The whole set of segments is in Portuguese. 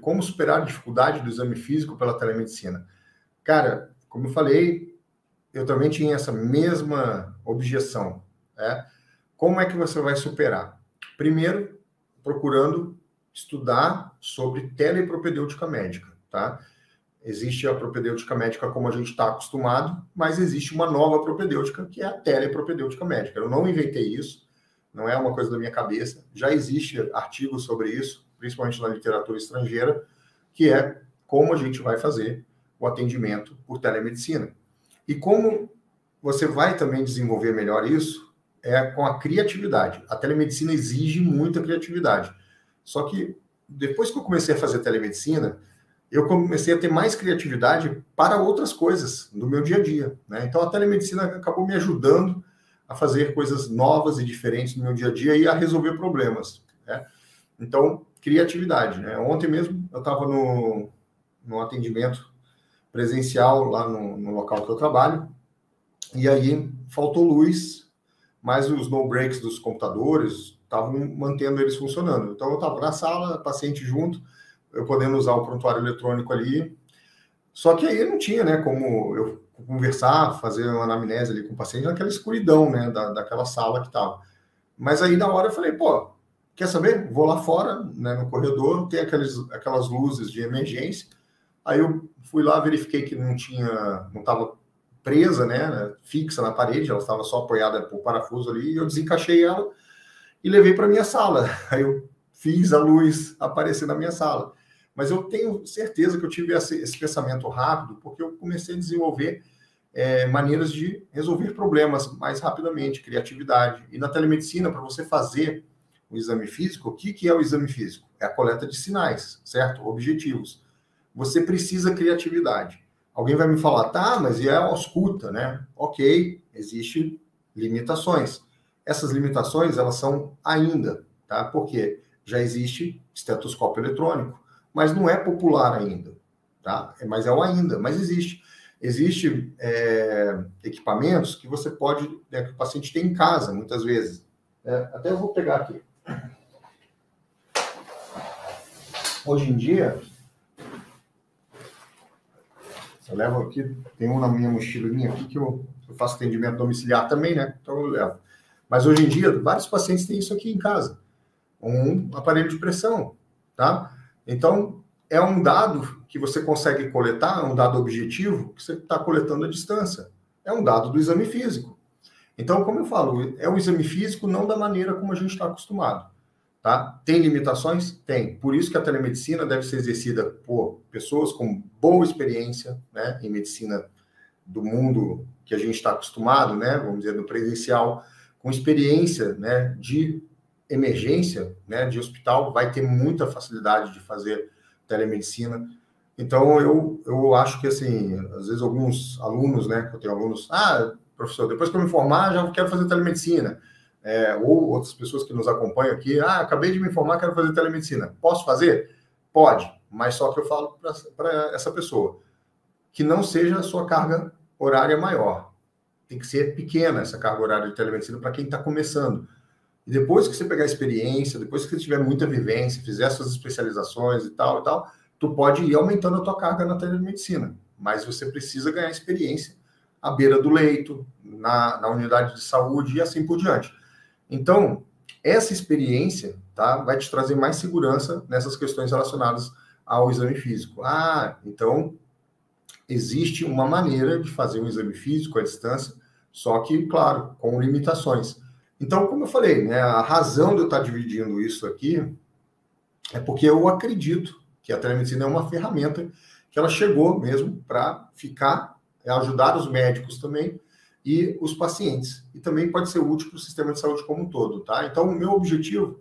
Como superar a dificuldade do exame físico pela telemedicina? Cara, como eu falei, eu também tinha essa mesma objeção. Né? Como é que você vai superar? Primeiro, procurando estudar sobre telepropedêutica médica, tá? Existe a propedêutica médica como a gente está acostumado, mas existe uma nova propedêutica, que é a telepropedêutica médica. Eu não inventei isso, não é uma coisa da minha cabeça. Já existe artigos sobre isso, principalmente na literatura estrangeira, que é como a gente vai fazer o atendimento por telemedicina. E como você vai também desenvolver melhor isso é com a criatividade. A telemedicina exige muita criatividade. Só que depois que eu comecei a fazer telemedicina, eu comecei a ter mais criatividade para outras coisas no meu dia a dia. Né? Então a telemedicina acabou me ajudando a fazer coisas novas e diferentes no meu dia a dia e a resolver problemas. Né? Então, criatividade. Né? Ontem mesmo eu estava no, no atendimento presencial lá no, no, local que eu trabalho e aí faltou luz, mas os no breaks dos computadores estavam mantendo eles funcionando. Então eu estava na sala, paciente junto, eu podendo usar o prontuário eletrônico ali. Só que aí não tinha, né, como eu conversar, fazer uma anamnese ali com o paciente naquela escuridão, né, da, daquela sala que estava. Mas aí na hora eu falei, pô, quer saber? Vou lá fora, né, no corredor, tem aqueles, aquelas luzes de emergência. Aí eu fui lá, verifiquei que não tinha, não estava presa, né, fixa na parede, ela estava só apoiada por parafuso ali, e eu desencaixei ela e levei para minha sala. Aí eu fiz a luz aparecer na minha sala. Mas eu tenho certeza que eu tive esse, esse pensamento rápido, porque eu comecei a desenvolver é, maneiras de resolver problemas mais rapidamente, criatividade. E na telemedicina, para você fazer o exame físico, o que, que é o exame físico? É a coleta de sinais, certo? Objetivos. Você precisa criatividade. Alguém vai me falar, tá, mas e a ausculta, né? Ok, existem limitações. Essas limitações, elas são ainda, tá? Porque já existe estetoscópio eletrônico, mas não é popular ainda, tá? É, mas é o ainda, mas existe. Existe é, equipamentos que você pode, né, que o paciente tem em casa, muitas vezes. É, até eu vou pegar aqui. Hoje em dia, eu levo aqui, tem um na minha mochilinha aqui que eu, eu faço atendimento domiciliar também, né? Então eu levo. Mas hoje em dia, vários pacientes têm isso aqui em casa. Um aparelho de pressão, tá? Então, é um dado que você consegue coletar, é um dado objetivo que você está coletando à distância. É um dado do exame físico. Então, como eu falo, é o exame físico não da maneira como a gente está acostumado. Tá? Tem limitações? Tem. Por isso que a telemedicina deve ser exercida por pessoas com boa experiência né, em medicina do mundo que a gente está acostumado, né, vamos dizer, no presencial, com experiência né, de emergência, né, de hospital, vai ter muita facilidade de fazer telemedicina. Então, eu, eu acho que, assim, às vezes alguns alunos, né, que eu tenho alunos, ah, professor, depois que eu me formar, já quero fazer telemedicina. É, ou outras pessoas que nos acompanham aqui, ah, acabei de me formar, quero fazer telemedicina. Posso fazer? Pode, mas só que eu falo para essa pessoa que não seja a sua carga horária maior tem que ser pequena essa carga horária de telemedicina para quem está começando. E depois que você pegar experiência, depois que você tiver muita vivência, fizer suas especializações e tal e tal, tu pode ir aumentando a tua carga na telemedicina. Mas você precisa ganhar experiência à beira do leito, na, na unidade de saúde e assim por diante. Então, essa experiência tá, vai te trazer mais segurança nessas questões relacionadas ao exame físico. Ah, então existe uma maneira de fazer um exame físico à distância só que, claro, com limitações. Então, como eu falei, né, a razão de eu estar dividindo isso aqui é porque eu acredito que a telemedicina é uma ferramenta que ela chegou mesmo para ficar, é ajudar os médicos também e os pacientes. E também pode ser útil para o sistema de saúde como um todo, tá? Então, o meu objetivo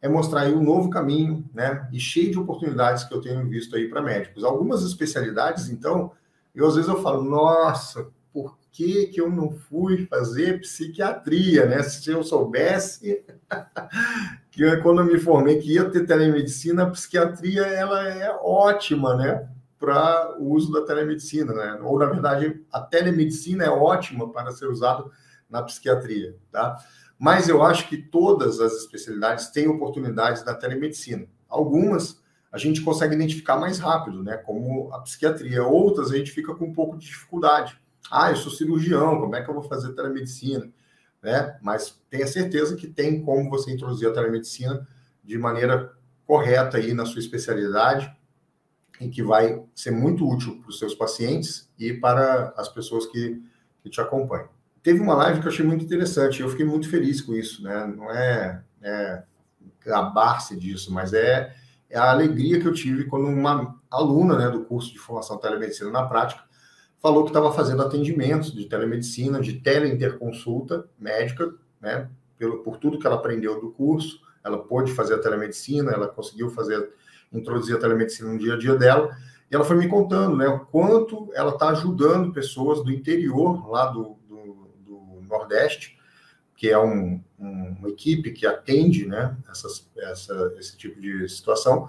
é mostrar aí um novo caminho, né? E cheio de oportunidades que eu tenho visto aí para médicos. Algumas especialidades, então, eu às vezes eu falo, nossa, por que, que eu não fui fazer psiquiatria, né? Se eu soubesse que quando eu me formei que ia ter telemedicina, a psiquiatria ela é ótima, né? Para o uso da telemedicina, né? Ou, na verdade, a telemedicina é ótima para ser usado na psiquiatria, tá? Mas eu acho que todas as especialidades têm oportunidades na telemedicina. Algumas a gente consegue identificar mais rápido, né? Como a psiquiatria. Outras a gente fica com um pouco de dificuldade. Ah, eu sou cirurgião, como é que eu vou fazer telemedicina? Né? Mas tenha certeza que tem como você introduzir a telemedicina de maneira correta aí na sua especialidade e que vai ser muito útil para os seus pacientes e para as pessoas que, que te acompanham. Teve uma live que eu achei muito interessante, eu fiquei muito feliz com isso, né? Não é, é gabar-se disso, mas é, é a alegria que eu tive quando uma aluna né, do curso de formação telemedicina na prática falou que estava fazendo atendimentos de telemedicina, de teleinterconsulta médica, né? Pelo, por tudo que ela aprendeu do curso, ela pôde fazer a telemedicina, ela conseguiu fazer introduzir a telemedicina no dia a dia dela, e ela foi me contando né, o quanto ela está ajudando pessoas do interior, lá do, do, do Nordeste, que é um, um, uma equipe que atende né, essas, essa, esse tipo de situação,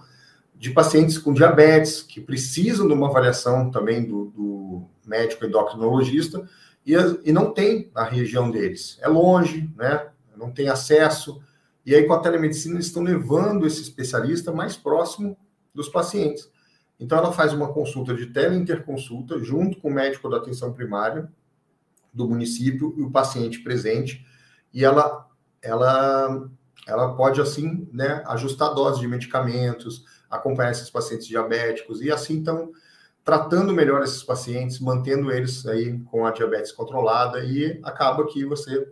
de pacientes com diabetes, que precisam de uma avaliação também do, do médico endocrinologista, e, e não tem na região deles. É longe, né, não tem acesso, e aí, com a telemedicina, eles estão levando esse especialista mais próximo dos pacientes. Então, ela faz uma consulta de teleinterconsulta junto com o médico da atenção primária do município e o paciente presente, e ela, ela, ela pode, assim, né, ajustar a dose de medicamentos, acompanhar esses pacientes diabéticos, e assim, então, tratando melhor esses pacientes, mantendo eles aí com a diabetes controlada, e acaba que você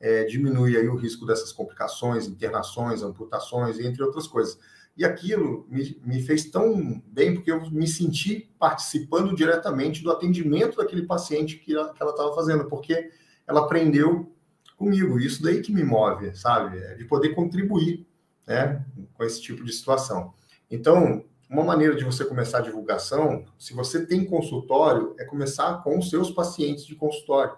é, diminui aí o risco dessas complicações, internações, amputações, entre outras coisas. E aquilo me, me fez tão bem, porque eu me senti participando diretamente do atendimento daquele paciente que ela estava fazendo, porque ela aprendeu comigo. Isso daí que me move, sabe? É de poder contribuir né, com esse tipo de situação. Então, uma maneira de você começar a divulgação, se você tem consultório, é começar com os seus pacientes de consultório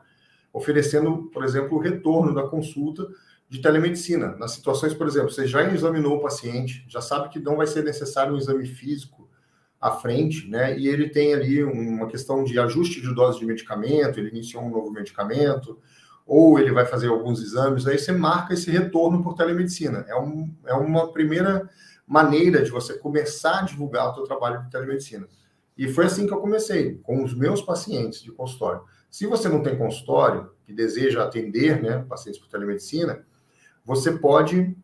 oferecendo, por exemplo, o retorno da consulta de telemedicina. Nas situações, por exemplo, você já examinou o paciente, já sabe que não vai ser necessário um exame físico à frente, né? E ele tem ali uma questão de ajuste de dose de medicamento, ele iniciou um novo medicamento, ou ele vai fazer alguns exames, aí você marca esse retorno por telemedicina. É, um, é uma primeira maneira de você começar a divulgar o seu trabalho de telemedicina. E foi assim que eu comecei, com os meus pacientes de consultório. Se você não tem consultório e deseja atender né, pacientes por telemedicina, você pode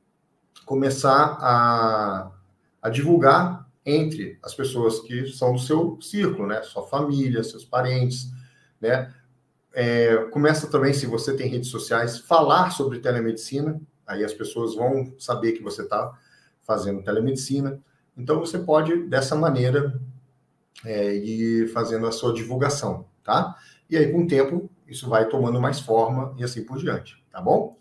começar a, a divulgar entre as pessoas que são do seu círculo, né? Sua família, seus parentes, né? É, começa também, se você tem redes sociais, falar sobre telemedicina, aí as pessoas vão saber que você está fazendo telemedicina. Então, você pode, dessa maneira, é, ir fazendo a sua divulgação, tá? E aí, com o tempo, isso vai tomando mais forma e assim por diante, tá bom?